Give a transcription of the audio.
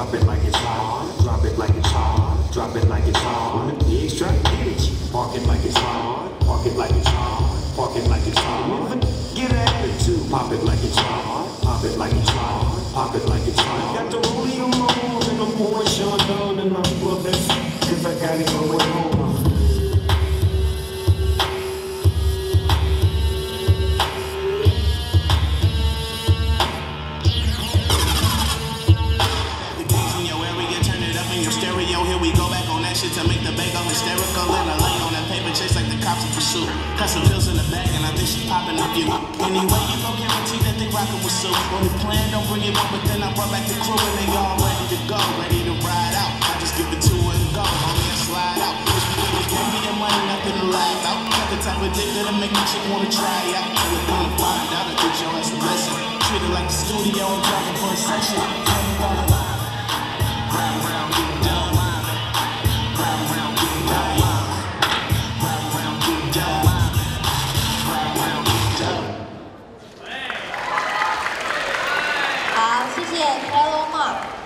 Drop it like it's hot. Drop it like it's hot. Drop it like it's hot. The extra energy. Park it like it's hot. Park it like it's hot. Park it like it's hot. Get an attitude. Pop it like it's hot. Pop it like it's hot. Pop it like it's hot. Got the rodeo on and I'm pouring Sean and I'm full of Cause I got it going home. On to make the bagel hysterical. And I lay on that paper chase like the cops in pursuit. Got some pills in the bag and I think she popping up you. Anyway, you no guarantee that they rockin' with Sue. Only plan, don't bring it up, but then I brought back the crew and they all ready to go, ready to ride out. I just give it to her and go, homie, and slide out. Can't be your money, nothing to laugh out. Got the type of dick that'll make a chick wanna try out. And we're gonna find out, I think your ass a blessing. Treat it like the studio and driving for a session. 好，谢谢 Hello Mark。